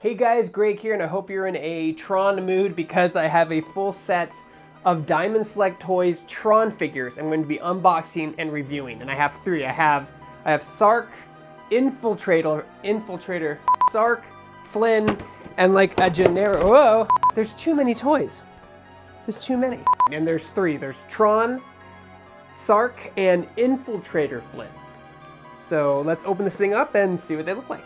Hey guys, Greg here, and I hope you're in a Tron mood because I have a full set of Diamond Select Toys Tron figures I'm going to be unboxing and reviewing. And I have three. I have I have Sark, Infiltrator, Infiltrator, Sark, Flynn, and like a generic. Whoa! There's too many toys. There's too many. And there's three. There's Tron, Sark, and Infiltrator Flynn. So let's open this thing up and see what they look like.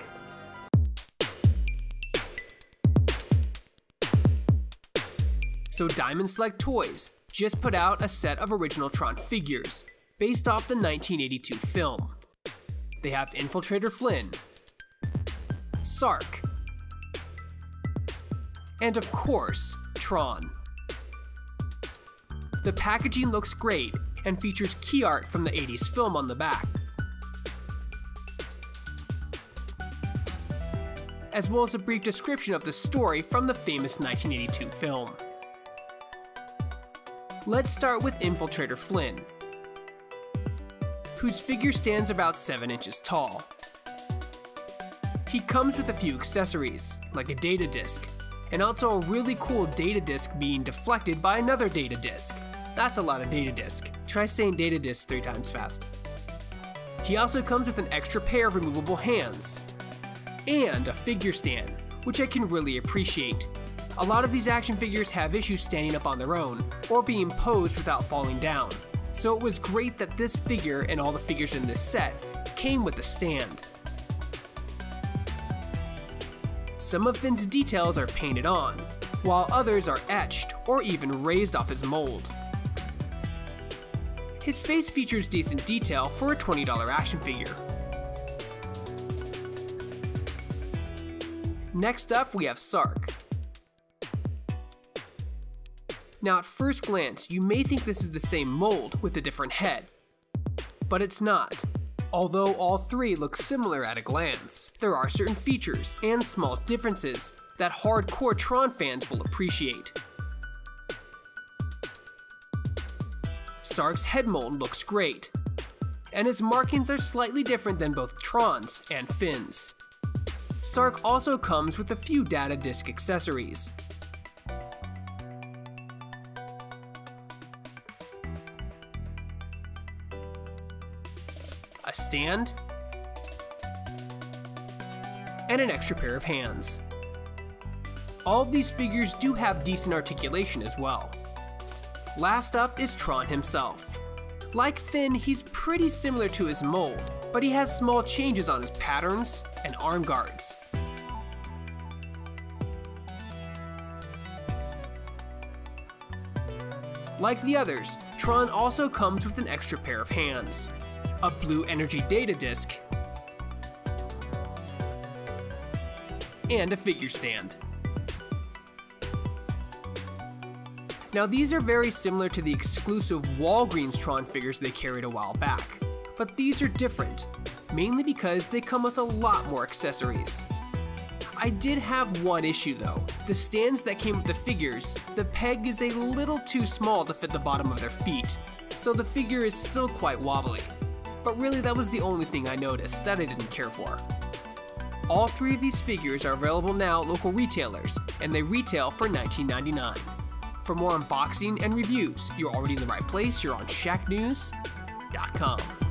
So Diamond Select Toys just put out a set of original Tron figures based off the 1982 film. They have Infiltrator Flynn, Sark, and of course, Tron. The packaging looks great and features key art from the 80s film on the back. as well as a brief description of the story from the famous 1982 film. Let's start with Infiltrator Flynn, whose figure stands about 7 inches tall. He comes with a few accessories, like a data disc, and also a really cool data disc being deflected by another data disc. That's a lot of data disc. Try saying data disc three times fast. He also comes with an extra pair of removable hands, and a figure stand, which I can really appreciate. A lot of these action figures have issues standing up on their own, or being posed without falling down. So it was great that this figure and all the figures in this set came with a stand. Some of Flynn's details are painted on, while others are etched or even raised off his mold. His face features decent detail for a $20 action figure. Next up, we have Sark. Now at first glance, you may think this is the same mold with a different head, but it's not. Although all three look similar at a glance, there are certain features and small differences that hardcore Tron fans will appreciate. Sark's head mold looks great, and his markings are slightly different than both Tron's and Flynn's. Sark also comes with a few data disc accessories, stand, and an extra pair of hands. All of these figures do have decent articulation as well. Last up is Tron himself. Like Flynn, he's pretty similar to his mold, but he has small changes on his patterns and arm guards. Like the others, Tron also comes with an extra pair of hands a blue energy data disc, and a figure stand. Now these are very similar to the exclusive Walgreens Tron figures they carried a while back, but these are different, mainly because they come with a lot more accessories. I did have one issue though. The stands that came with the figures, the peg is a little too small to fit the bottom of their feet, so the figure is still quite wobbly but really that was the only thing I noticed that I didn't care for. All three of these figures are available now at local retailers, and they retail for $19.99. For more unboxing and reviews, you're already in the right place, you're on ShackNews.com.